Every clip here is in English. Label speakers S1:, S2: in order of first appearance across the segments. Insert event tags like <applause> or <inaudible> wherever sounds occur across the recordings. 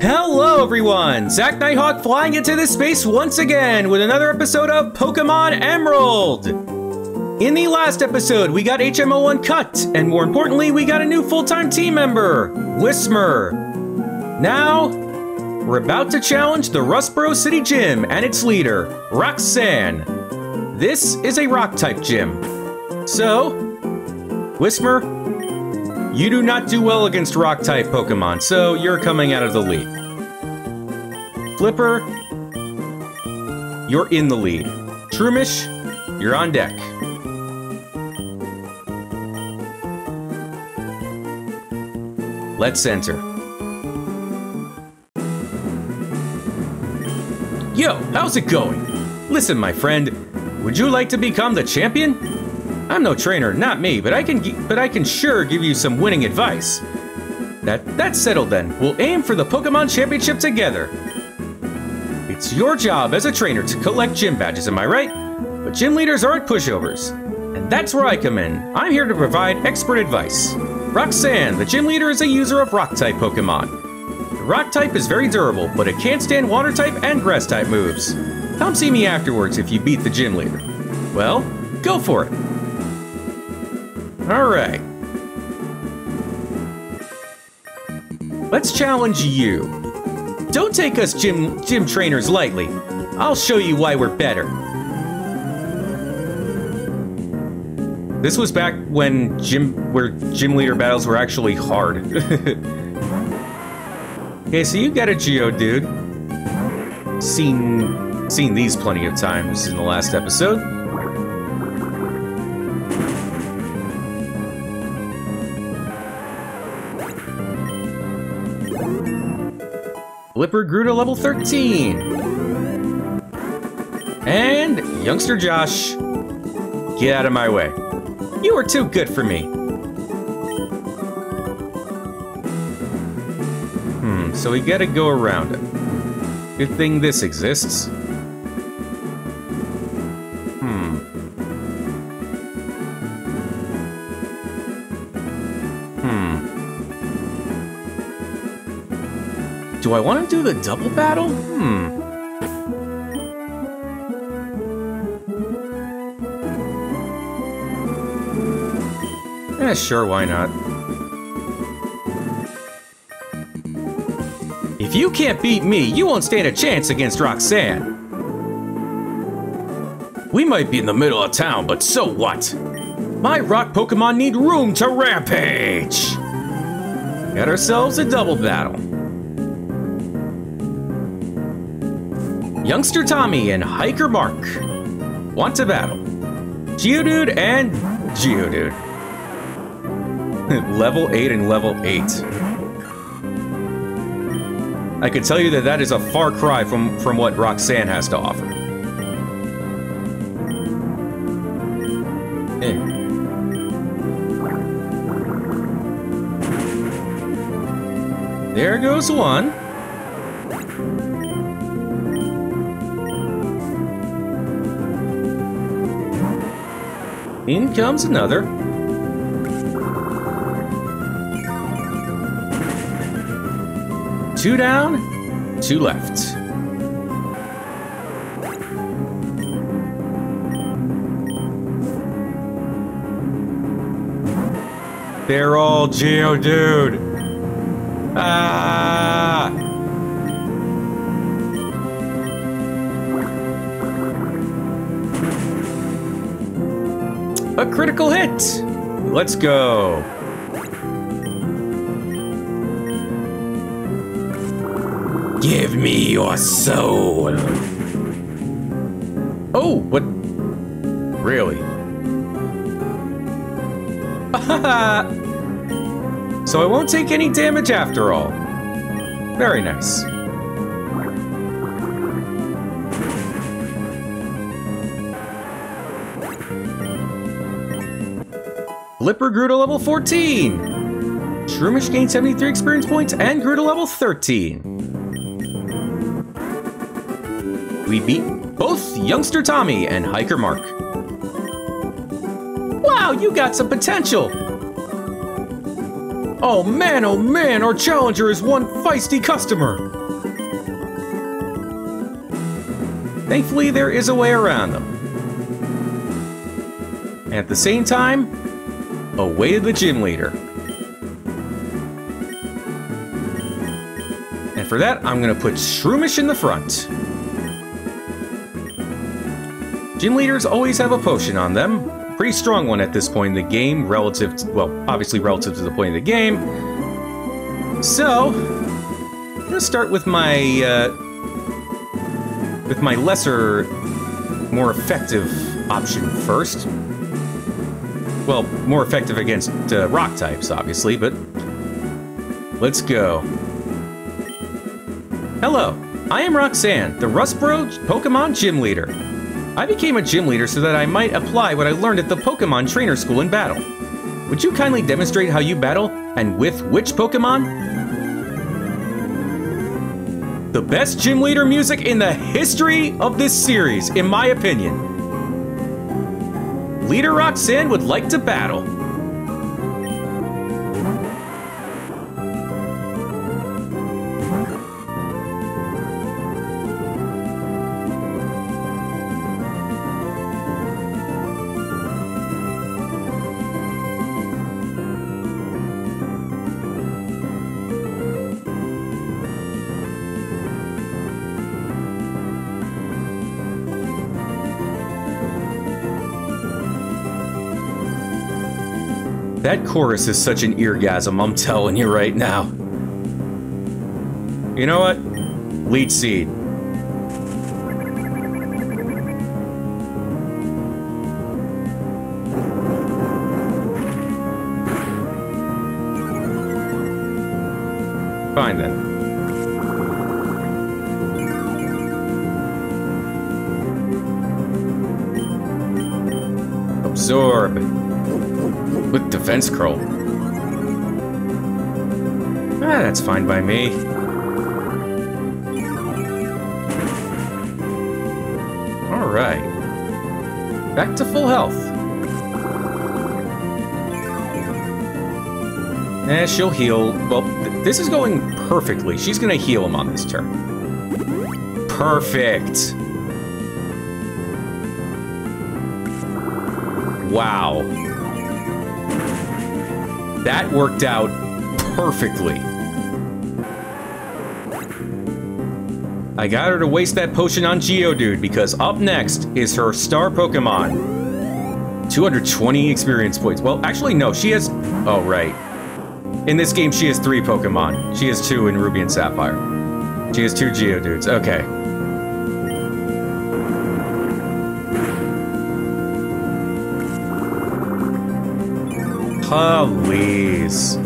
S1: Hello, everyone! Zach Nighthawk flying into this space once again with another episode of Pokemon Emerald! In the last episode, we got HM01 cut, and more importantly, we got a new full time team member, Whismur. Now, we're about to challenge the Rustboro City Gym and its leader, Roxanne. This is a rock type gym. So, Whismur, you do not do well against rock type Pokemon, so you're coming out of the lead. Flipper, you're in the lead. Shroomish, you're on deck. Let's enter. Yo, how's it going? Listen, my friend, would you like to become the champion? I'm no trainer, not me, but I can but I can sure give you some winning advice. That that's settled then. We'll aim for the Pokemon Championship together. It's your job as a trainer to collect gym badges, am I right? But gym leaders aren't pushovers. And that's where I come in. I'm here to provide expert advice. Roxanne, the gym leader, is a user of Rock-type Pokemon. The Rock type is very durable, but it can't stand Water type and Grass type moves. Come see me afterwards if you beat the gym leader. Well, go for it. Alright. Let's challenge you. Don't take us gym, gym trainers lightly. I'll show you why we're better. This was back when gym where gym leader battles were actually hard. <laughs> okay, so you got a Geodude. Seen seen these plenty of times in the last episode. Flipper grew to level 13. And youngster Josh, get out of my way. You are too good for me. Hmm, so we gotta go around it. Good thing this exists. Do I want to do the double battle? Hmm. Eh, sure, why not? If you can't beat me, you won't stand a chance against Roxanne. We might be in the middle of town, but so what? My rock Pokemon need room to rampage! Got ourselves a double battle. Youngster Tommy and Hiker Mark want to battle. Geodude and Geodude. <laughs> level 8 and level 8. I can tell you that that is a far cry from, from what Roxanne has to offer. Eh. There goes one. In comes another. Two down, two left. They're all Geodude. Ah! A critical hit! Let's go. Give me your soul. Oh, what? Really? <laughs> so I won't take any damage after all. Very nice. Flipper grew to level 14. Shroomish gained 73 experience points and grew to level 13. We beat both Youngster Tommy and Hiker Mark. Wow, you got some potential! Oh man, oh man, our challenger is one feisty customer. Thankfully, there is a way around them. At the same time, away to the gym leader. And for that, I'm gonna put Shroomish in the front. Gym leaders always have a potion on them. Pretty strong one at this point in the game, relative to, well, obviously relative to the point of the game. So, I'm gonna start with my, uh, with my lesser, more effective option first. Well, more effective against uh, rock types, obviously, but let's go. Hello, I am Roxanne, the Rustboro Pokemon Gym Leader. I became a gym leader so that I might apply what I learned at the Pokemon Trainer School in battle. Would you kindly demonstrate how you battle, and with which Pokemon? The best gym leader music in the history of this series, in my opinion. Leader Roxanne would like to battle. Chorus is such an eargasm, I'm telling you right now. You know what? Leech Seed. Fine then. Defense curl. Ah, that's fine by me. Alright. Back to full health. Eh, she'll heal. Well, th this is going perfectly. She's gonna heal him on this turn. Perfect. Wow. That worked out perfectly. I got her to waste that potion on Geodude because up next is her star Pokemon. 220 experience points. Well, actually, no, she has... Oh, right. In this game, she has three Pokemon. She has two in Ruby and Sapphire. She has two Geodudes. Okay. Please.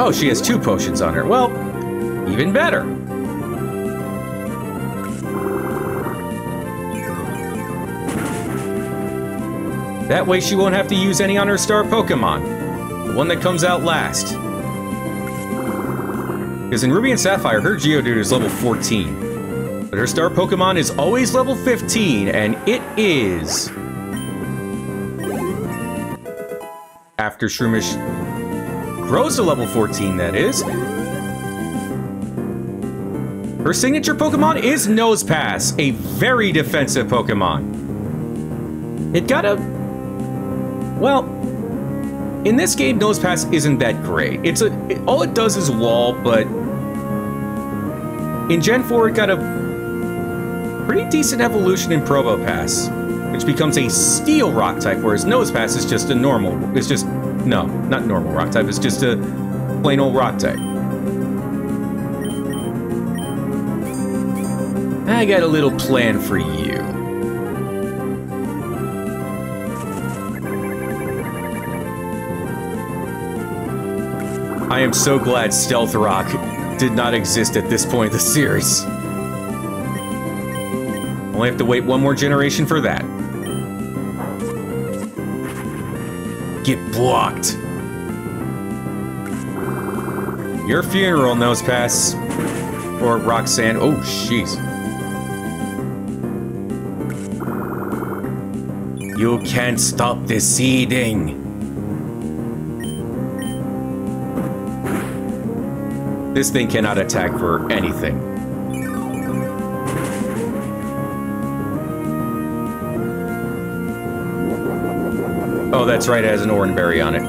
S1: Oh, she has two potions on her. Well, even better. That way she won't have to use any on her star Pokemon. The one that comes out last. Because in Ruby and Sapphire, her Geodude is level 14. But her star Pokemon is always level 15, and it is... After Shroomish grows to level 14, that is. Her signature Pokemon is Nosepass, a very defensive Pokemon. It got a... Well, in this game, Nosepass isn't that great. It's a... It, all it does is wall, but... In Gen 4, it got a pretty decent evolution in Probopass, which becomes a Steel Rock type, whereas Nosepass is just a normal... It's just no, not normal rock type. It's just a plain old rock type. I got a little plan for you. I am so glad Stealth Rock did not exist at this point in the series. Only have to wait one more generation for that. Get blocked. Your funeral, Nosepass. Or Roxanne. Oh, jeez. You can't stop the seeding. This thing cannot attack for anything. Oh, that's right, it has an Oran Berry on it.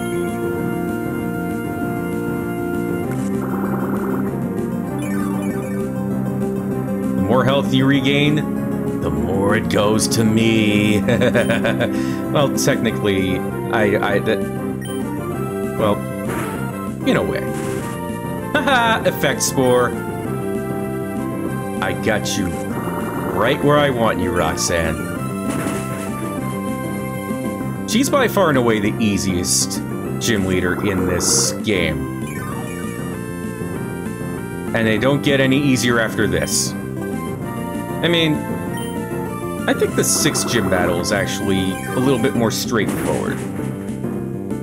S1: The more health you regain, the more it goes to me. <laughs> well, technically, I, I, that, well, in a way. Haha, Effect Spore. I got you right where I want you, Roxanne. She's by far and away the easiest gym leader in this game. And they don't get any easier after this. I mean, I think the sixth gym battle is actually a little bit more straightforward.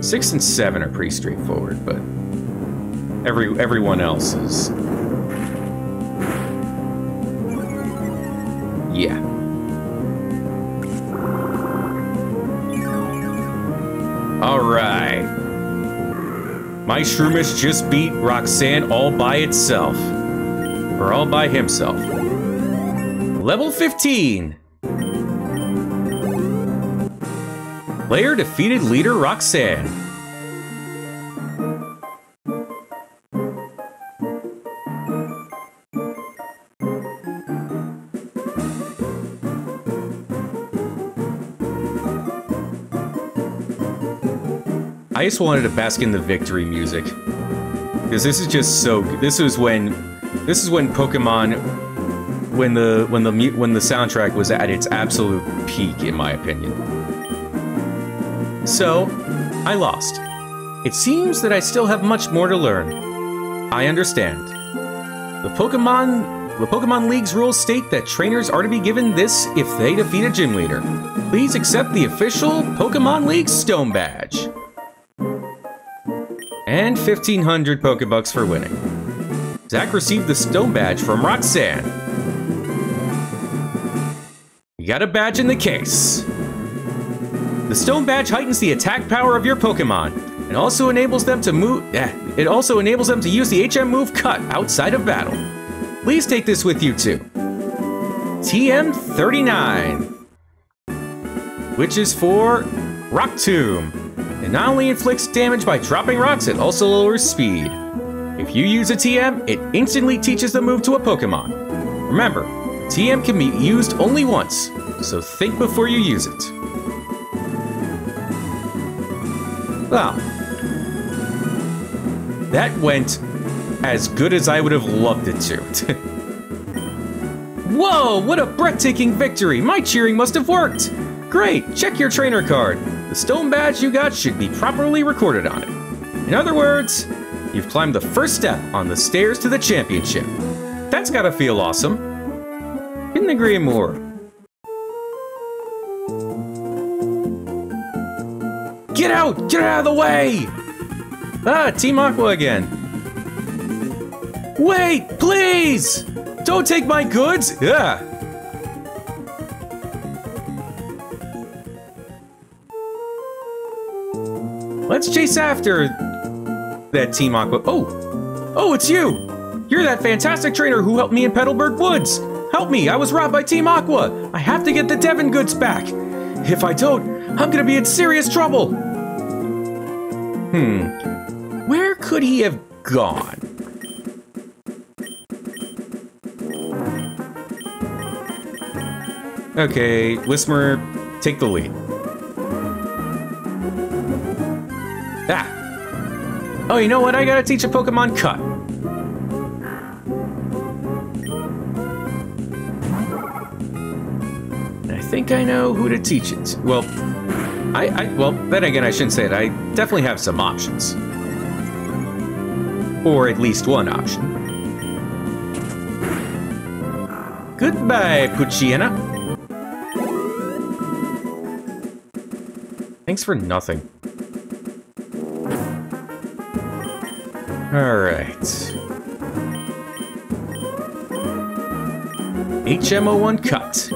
S1: Six and seven are pretty straightforward, but every everyone else is. All right. My Shroomish just beat Roxanne all by itself. Or all by himself. Level 15. Player defeated leader Roxanne. Just wanted to bask in the victory music. Because this is just so this is when this is when Pokemon when the when the when the soundtrack was at its absolute peak in my opinion. So, I lost. It seems that I still have much more to learn. I understand. The Pokemon the Pokemon League's rules state that trainers are to be given this if they defeat a gym leader. Please accept the official Pokemon League Stone Badge. And 1500 Pokebucks for winning. Zach received the Stone Badge from Roxanne. You got a badge in the case. The Stone Badge heightens the attack power of your Pokemon, and also enables them to move. Eh, it also enables them to use the HM move Cut outside of battle. Please take this with you too. TM39, which is for Rock Tomb. It not only inflicts damage by dropping rocks, it also lowers speed. If you use a TM, it instantly teaches the move to a Pokemon. Remember, TM can be used only once, so think before you use it. Well, that went as good as I would have loved it to. <laughs> Whoa, what a breathtaking victory! My cheering must have worked! Great, check your trainer card. The stone badge you got should be properly recorded on it. In other words, you've climbed the first step on the stairs to the championship. That's gotta feel awesome. Couldn't agree more. Get out! Get out of the way! Ah, Team Aqua again. Wait, please! Don't take my goods! Yeah. Let's chase after that Team Aqua. Oh! Oh, it's you! You're that fantastic trainer who helped me in Petalburg Woods! Help me! I was robbed by Team Aqua! I have to get the Devon goods back! If I don't, I'm gonna be in serious trouble! Hmm. Where could he have gone? Okay, Whismur, take the lead. Oh, you know what? I gotta teach a Pokemon Cut. I think I know who to teach it. Well, I, I, well, then again, I shouldn't say it. I definitely have some options. Or at least one option. Goodbye, Poochyena. Thanks for nothing. Alright. HM01 cut.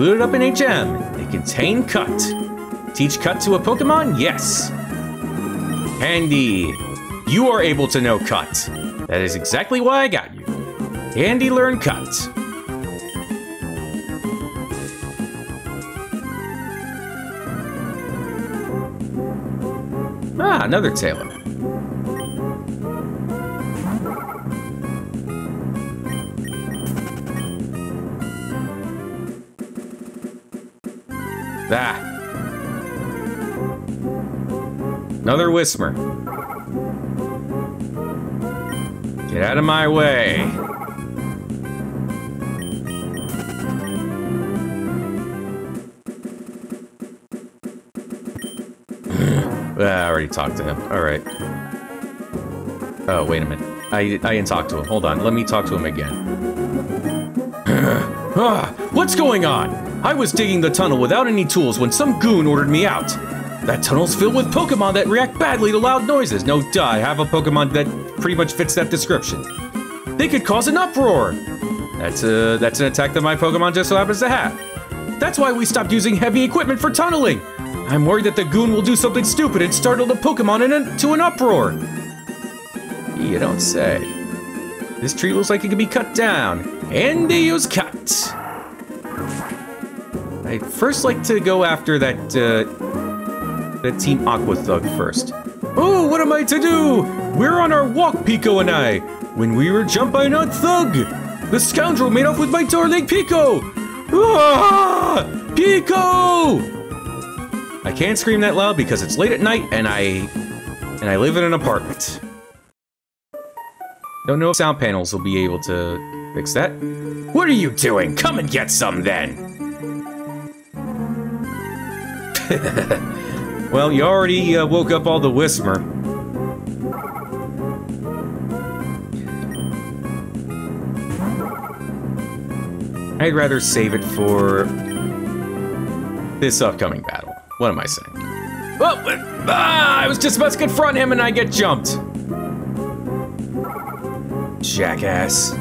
S1: It up in HM. It contain cut. Teach cut to a Pokemon? Yes. Andy, you are able to know cut. That is exactly why I got you. Andy learn cut. Ah, another Taillow. Whismur. Get out of my way. <sighs> ah, I already talked to him. All right. Oh, wait a minute. I, I didn't talk to him. Hold on. Let me talk to him again. <sighs> ah, what's going on? I was digging the tunnel without any tools when some goon ordered me out. That tunnel's filled with Pokemon that react badly to loud noises. No I have a Pokemon that pretty much fits that description. They could cause an uproar. That's a, that's an attack that my Pokemon just so happens to have. That's why we stopped using heavy equipment for tunneling. I'm worried that the goon will do something stupid and startle the Pokemon into an uproar. You don't say. This tree looks like it could be cut down. And they use cut. I'd first like to go after that, uh, that Team Aqua Thug first. Oh, what am I to do? We're on our walk, Peeko and I, when we were jumping on Thug. The scoundrel made off with my darling Peeko. Ah! Peeko! I can't scream that loud because it's late at night and I, and I live in an apartment. Don't know if sound panels will be able to fix that. What are you doing? Come and get some then. <laughs> well, you already uh, woke up all the Whismur. I'd rather save it for this upcoming battle. What am I saying? Oh, ah, I was just about to confront him and I get jumped. Jackass.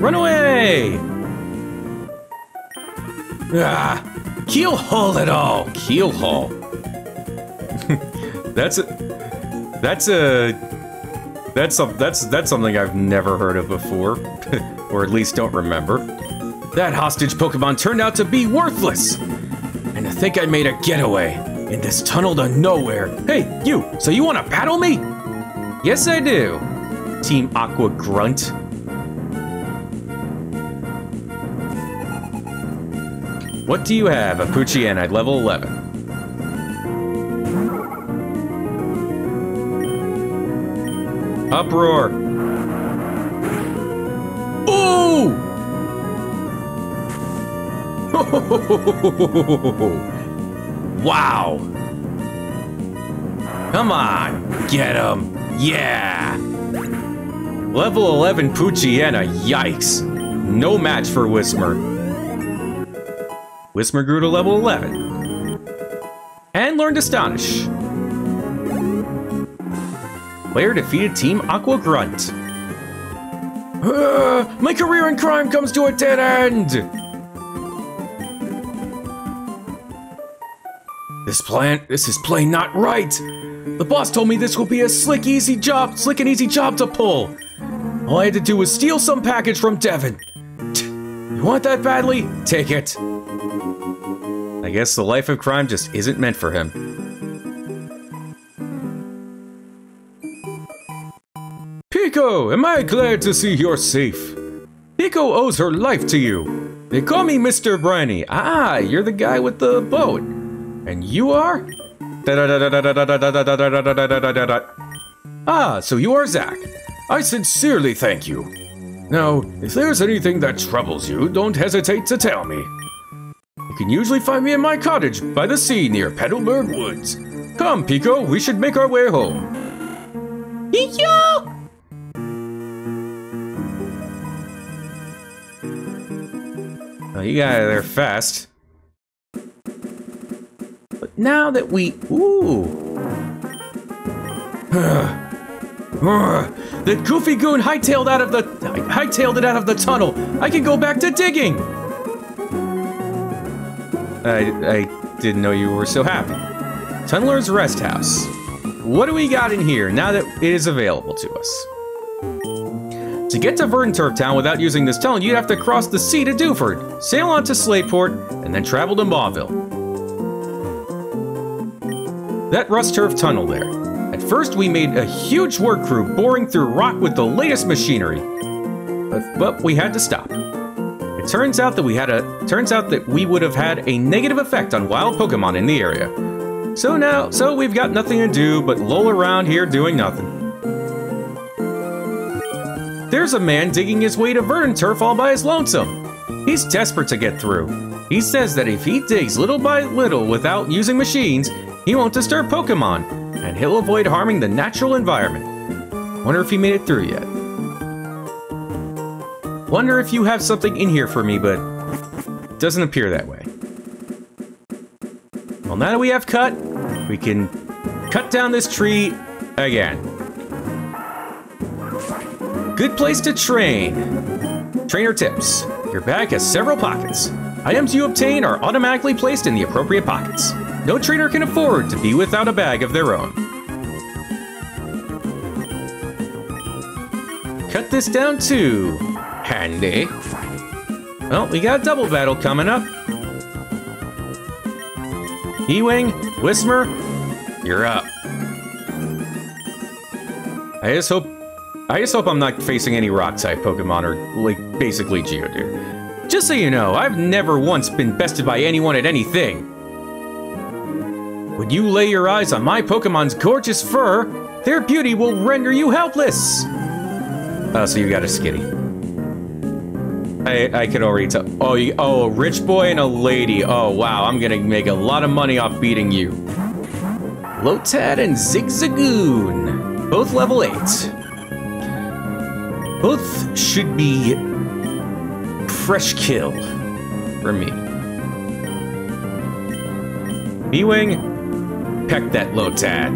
S1: Run away! Ah, keel it all. Keel haul. <laughs> that's a. That's a. That's a. That's that's something I've never heard of before, <laughs> or at least don't remember. That hostage Pokemon turned out to be worthless, and I think I made a getaway in this tunnel to nowhere. Hey, you! So you want to battle me? Yes, I do. Team Aqua Grunt. What do you have? A Poochyena, level 11. Uproar. Ooh! <laughs> wow! Come on, get him! Yeah! Level 11 Poochyena, yikes! No match for Whismur. Whismur grew to level 11. And learned Astonish. Player defeated Team Aqua Grunt. Uh, my career in crime comes to a dead end! This plan, this is plain not right. The boss told me this will be a slick, easy job, slick and easy job to pull. All I had to do was steal some package from Devon. You want that badly? Take it. I guess the life of crime just isn't meant for him. Peeko, am I glad to see you're safe? Peeko owes her life to you. They call me Mr. Briny. Ah, you're the guy with the boat. And you are? Ah, so you are Zach. I sincerely thank you. Now, if there's anything that troubles you, don't hesitate to tell me. You can usually find me in my cottage by the sea near Petalburg Woods. Come, Peeko, we should make our way home. Peeko! Oh, you got out of there fast. But now that we... Ooh. <sighs> The Goofy Goon hightailed out of the hightailed it out of the tunnel. I can go back to digging. I I didn't know you were so happy. Tunneler's Rest House. What do we got in here now that it is available to us? To get to Verdanturf Town without using this tunnel, you'd have to cross the sea to Dewford, sail on to Slateport, and then travel to Mauville. That Rusturf Tunnel there. At first, we made a huge work crew boring through rock with the latest machinery, but, but we had to stop. It turns out that we had a turns out that we would have had a negative effect on wild Pokemon in the area. So now, so we've got nothing to do but loll around here doing nothing. There's a man digging his way to Verdanturf all by his lonesome. He's desperate to get through. He says that if he digs little by little without using machines, he won't disturb Pokemon, and he'll avoid harming the natural environment. Wonder if he made it through yet. Wonder if you have something in here for me, but it doesn't appear that way. Well, now that we have cut, we can cut down this tree again. Good place to train. Trainer tips. Your bag has several pockets. Items you obtain are automatically placed in the appropriate pockets. No trainer can afford to be without a bag of their own. Cut this down too. Handy. Well, we got a double battle coming up. B-Wing, Whismur, you're up. I just hope I just hope I'm not facing any rock-type Pokemon or, like, basically Geodude. Just so you know, I've never once been bested by anyone at anything. When you lay your eyes on my Pokemon's gorgeous fur, their beauty will render you helpless! Oh, so you got a skitty. I, I could already tell. Oh, you, oh, a rich boy and a lady. Oh, wow, I'm gonna make a lot of money off beating you. Lotad and Zigzagoon, both level 8. Both should be fresh kill for me. B-Wing, peck that Lotad.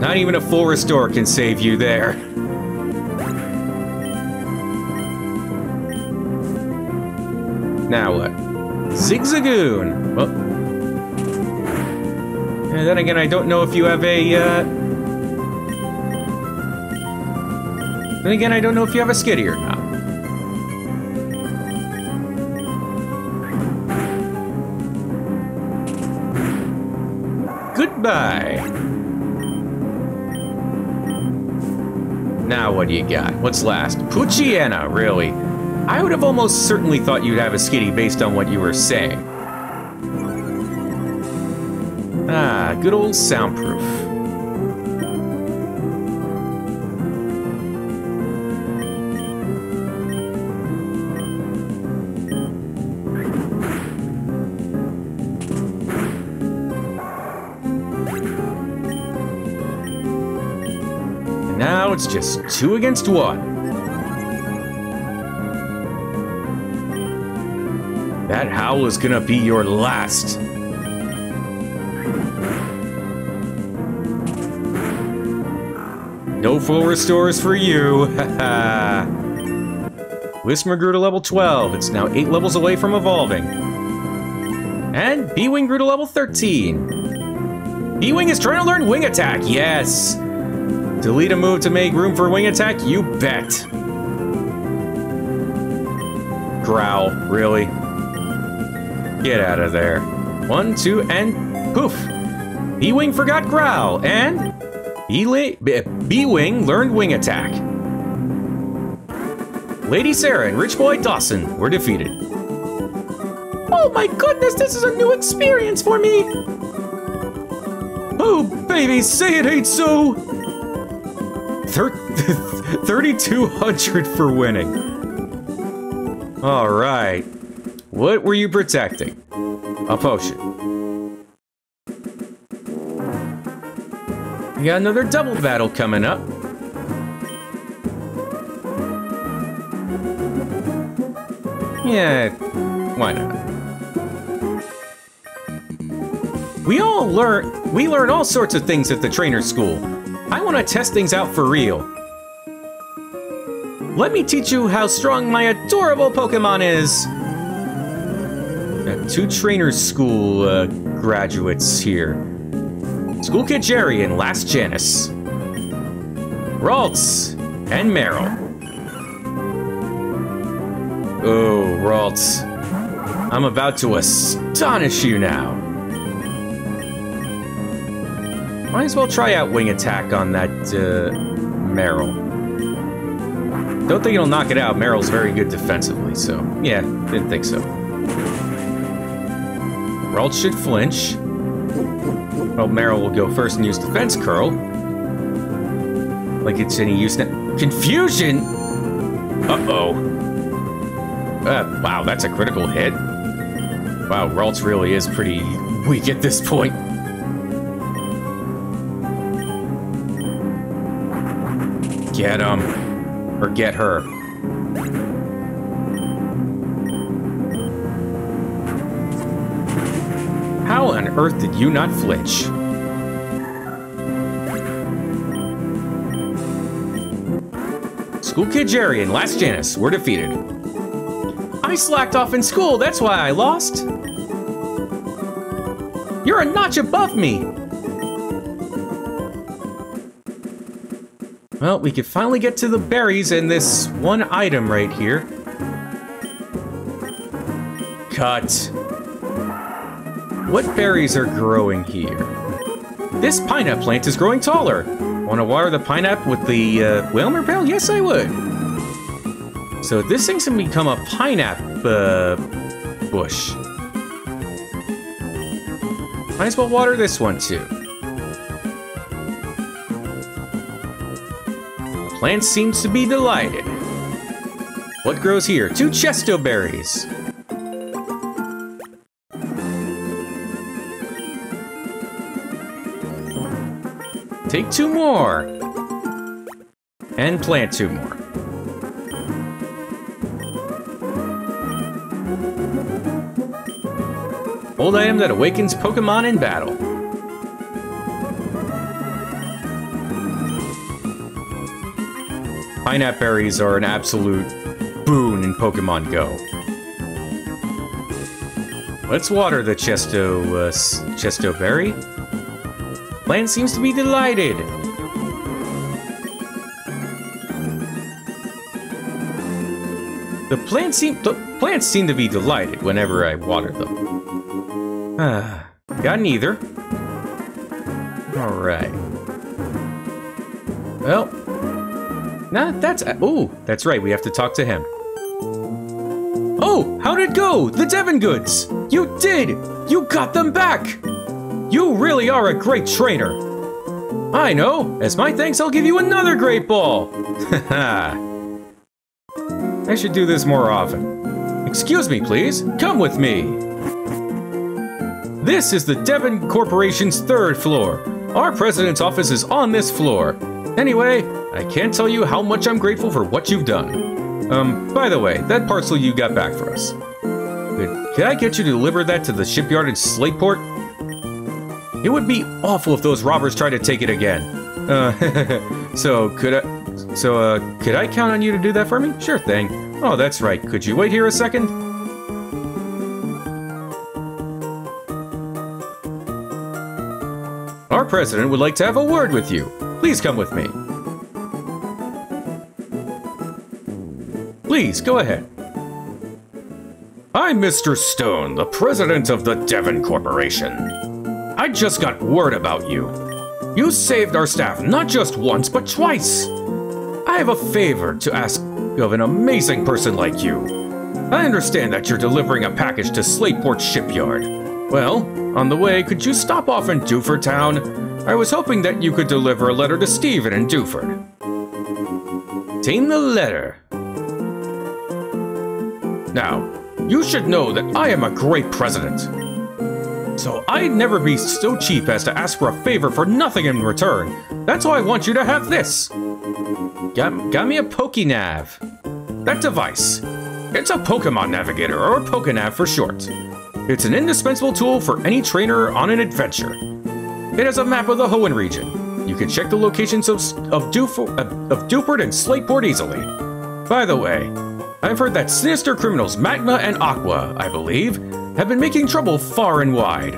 S1: Not even a full restore can save you there. Now what? Zigzagoon! Well... And then again, I don't know if you have a, uh... Then again, I don't know if you have a skitty or not. Goodbye. Now what do you got? What's last? Poochyena, really? I would have almost certainly thought you'd have a skitty based on what you were saying. Ah, good old soundproof. And now it's just two against one. That howl is gonna be your last. No full restores for you. Whismur grew to level 12. It's now 8 levels away from evolving. And B-Wing grew to level 13. B-Wing is trying to learn Wing Attack, yes! Delete a move to make room for Wing Attack, you bet. Growl, really? Get out of there. One, two, and poof! B-Wing forgot Growl, and B-Wing learned Wing Attack. Lady Sarah and Rich Boy Dawson were defeated. Oh my goodness, this is a new experience for me! Oh, baby, say it ain't so! 3,200 <laughs> for winning. Alright. What were you protecting? A potion. We got another double battle coming up. Yeah, why not? We all learn we learn all sorts of things at the trainer school. I want to test things out for real. Let me teach you how strong my adorable Pokemon is. Two trainers school uh, graduates here. School Kid Jerry and Lass Janice. Ralts and Marill. Oh, Ralts. I'm about to astonish you now. Might as well try out Wing Attack on that, uh, Marill. Don't think it'll knock it out. Marill's very good defensively, so yeah, didn't think so. Ralts should flinch. Well, Marill will go first and use Defense Curl. Like it's any use now. Confusion? Uh-oh. Uh, wow, that's a critical hit. Wow, Ralts really is pretty weak at this point. Get him. Or get her. How on earth did you not flinch? School Kid Jerry and Lass Janice were defeated. I slacked off in school, that's why I lost. You're a notch above me. Well, we could finally get to the berries and this one item right here. Cut. What berries are growing here? This pineapple plant is growing taller. Want to water the pineapple with the uh, pail? Yes, I would. So this thing's gonna become a pineapple uh, bush. Might as well water this one too. The plant seems to be delighted. What grows here? Two chesto berries. Take two more. And plant two more. Old item that awakens Pokemon in battle. Pinap berries are an absolute boon in Pokemon Go. Let's water the Chesto, uh, Chesto berry. Plant seems to be delighted. The plants seem the plants seem to be delighted whenever I water them. Ah, <sighs> got neither. All right. Well, nah, that's oh, that's right. We have to talk to him. Oh, how'd it go? The Devon goods. You did. You got them back. You really are a great trainer. I know. As my thanks, I'll give you another great ball. <laughs> I should do this more often. Excuse me, please. Come with me. This is the Devon Corporation's third floor. Our president's office is on this floor. Anyway, I can't tell you how much I'm grateful for what you've done. Um, by the way, that parcel you got back for us. Could, could I get you to deliver that to the shipyard in Slateport? It would be awful if those robbers tried to take it again. Uh, <laughs> so could I... So, uh, could I count on you to do that for me? Sure thing. Oh, that's right. Could you wait here a second? Our president would like to have a word with you. Please come with me. Please, go ahead. I'm Mr. Stone, the president of the Devon Corporation. I just got word about you. You saved our staff not just once, but twice. I have a favor to ask of an amazing person like you. I understand that you're delivering a package to Slateport Shipyard. Well, on the way, could you stop off in Dewford Town? I was hoping that you could deliver a letter to Steven in Dewford. Obtain the letter. Now, you should know that I am a great president. So I'd never be so cheap as to ask for a favor for nothing in return. That's why I want you to have this. Got, got me a Pokenav. That device. It's a Pokemon Navigator, or Pokenav for short. It's an indispensable tool for any trainer on an adventure. It has a map of the Hoenn region. You can check the locations of, of, uh, of Dewford and Slateport easily. By the way, I've heard that sinister criminals Magma and Aqua, I believe, have been making trouble far and wide.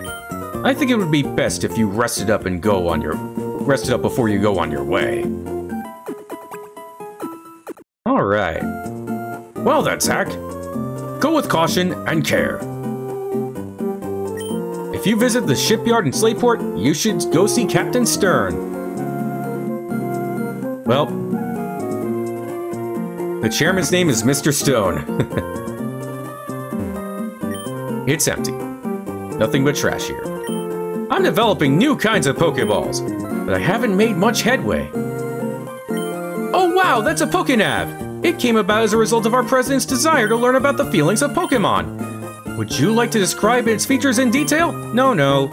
S1: I think it would be best if you rested up and go on your rested up before you go on your way. All right. Well then, Zach. Go with caution and care. If you visit the shipyard in Slateport, you should go see Captain Stern. Well, the chairman's name is Mr. Stone. <laughs> it's empty. Nothing but trash here. I'm developing new kinds of Pokeballs, but I haven't made much headway. Oh wow, that's a Pokenav! It came about as a result of our president's desire to learn about the feelings of Pokemon. Would you like to describe its features in detail? No, no.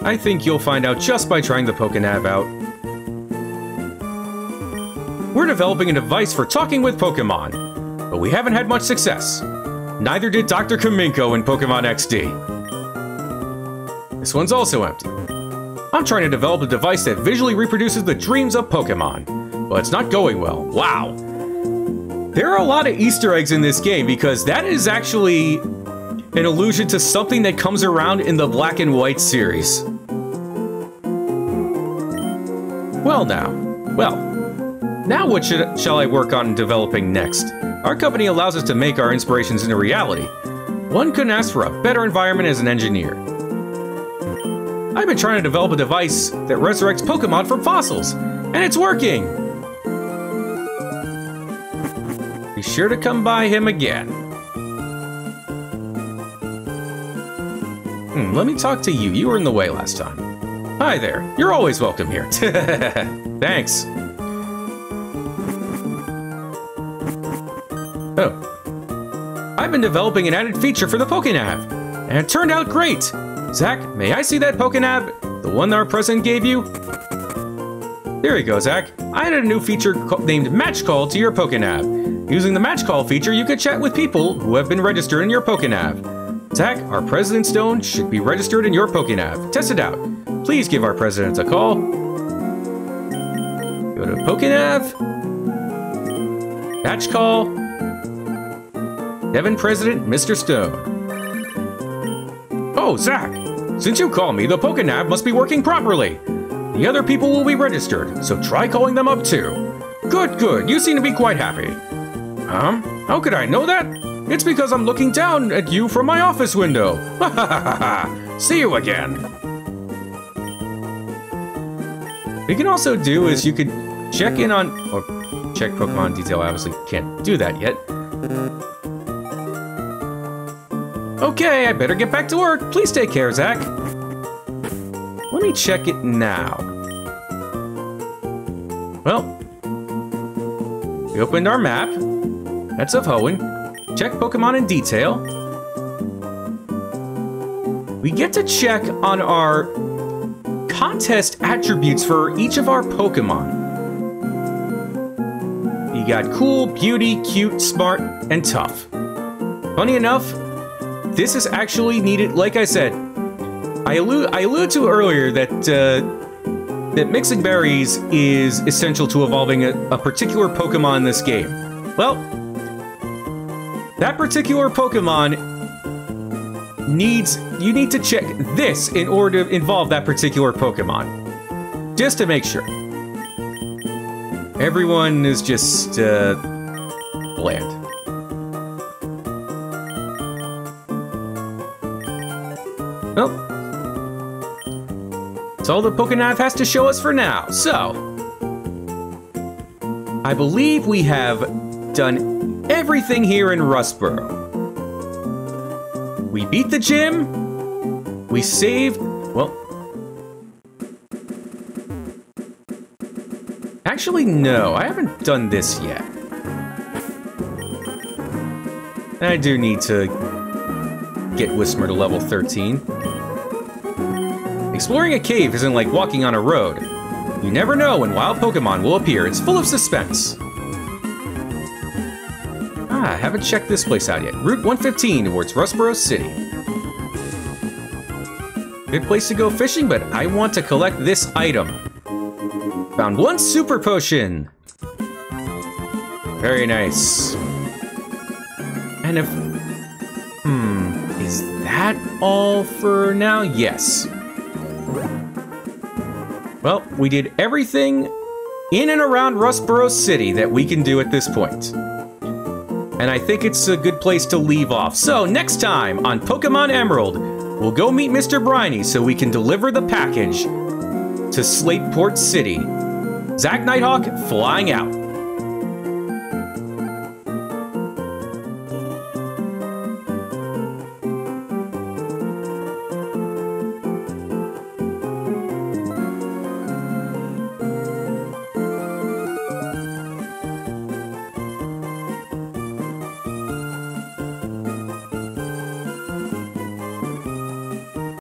S1: I think you'll find out just by trying the Pokenav out. We're developing a device for talking with Pokemon, but we haven't had much success. Neither did Dr. Kaminko in Pokemon XD. This one's also empty. I'm trying to develop a device that visually reproduces the dreams of Pokemon, but it's not going well. Wow. There are a lot of Easter eggs in this game because that is actually an allusion to something that comes around in the Black and White series. Well now, well, now what should, shall I work on developing next? Our company allows us to make our inspirations into reality. One couldn't ask for a better environment as an engineer. I've been trying to develop a device that resurrects Pokemon from fossils, and it's working! Be sure to come by him again. Hmm, let me talk to you. You were in the way last time. Hi there. You're always welcome here. <laughs> Thanks. I've been developing an added feature for the Pokenav, and it turned out great. Zach, may I see that Pokenav? The one our president gave you? There you go, Zach. I added a new feature named Match Call to your Pokenav. Using the Match Call feature, you can chat with people who have been registered in your Pokenav. Zach, our President Stone should be registered in your Pokenav. Test it out. Please give our president a call. Go to Pokenav. Match Call. Devon President, Mr. Stone. Oh, Zach! Since you call me, the Pokenav must be working properly. The other people will be registered, so try calling them up too. Good, good. You seem to be quite happy. Huh? How could I know that? It's because I'm looking down at you from my office window. <laughs> Ha ha ha ha! See you again. What you can also do is you could check in on, or check Pokemon detail. I obviously can't do that yet. Okay, I better get back to work. Please take care, Zach. Let me check it now. Well, we opened our map. That's of Hoenn. Check Pokemon in detail. We get to check on our contest attributes for each of our Pokemon. You got cool, beauty, cute, smart, and tough. Funny enough, this is actually needed, like I said, I allude, I alluded to earlier that uh, that mixing berries is essential to evolving a, a particular Pokemon in this game. Well, that particular Pokemon needs, you need to check this in order to involve that particular Pokemon. Just to make sure. Everyone is just, uh, bland. That's all the Pokenav has to show us for now. So, I believe we have done everything here in Rustboro. We beat the gym. We saved, well, actually, no, I haven't done this yet. I do need to get Whismur to level 13. Exploring a cave isn't like walking on a road. You never know when wild Pokemon will appear. It's full of suspense. Ah, I haven't checked this place out yet. Route 115 towards Rustboro City. Good place to go fishing, but I want to collect this item. Found one super potion. Very nice. And if... Hmm, is that all for now? Yes. Well, we did everything in and around Rustboro City that we can do at this point. And I think it's a good place to leave off. So next time on Pokemon Emerald, we'll go meet Mr. Briny so we can deliver the package to Slateport City. Zach Nighthawk flying out.